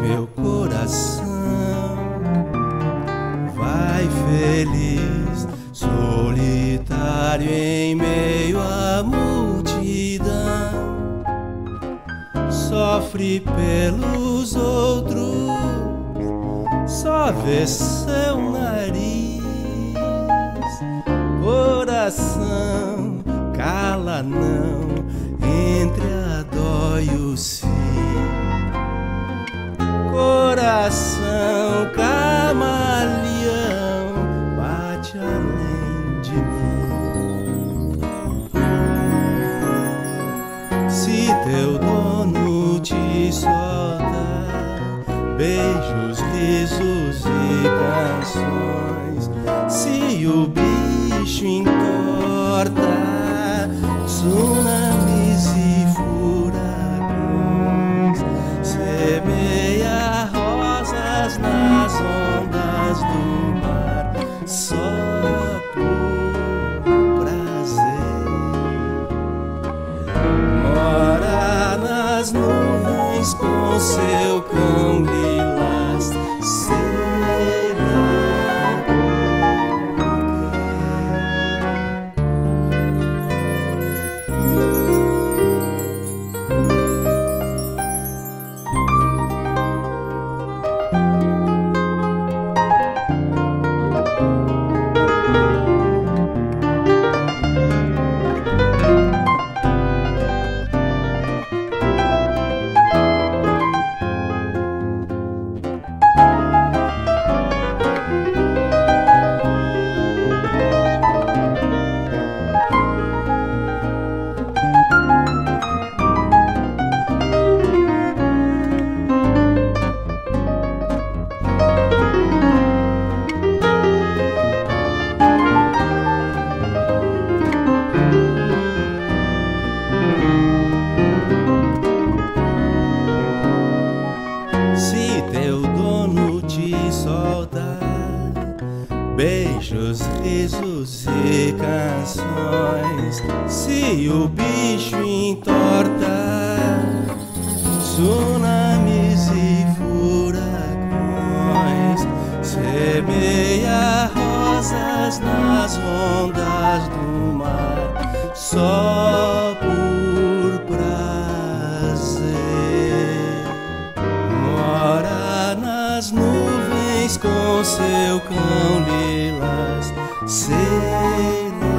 meu coração vai feliz, solitário em meio à multidão. Sofre pelos outros, só vê seu nariz. Coração, cala não, entre a dó e o cio. Beijos, risos e canções, se o bicho entorta tsunamis e furacões, semeia rosas nas ondas do mar, só nas nuvens com seu cão beijos, risos e canções, se o bicho entorta tsunamis e furacões, semeia rosas nas ondas do mar, só seu cão lilás. Será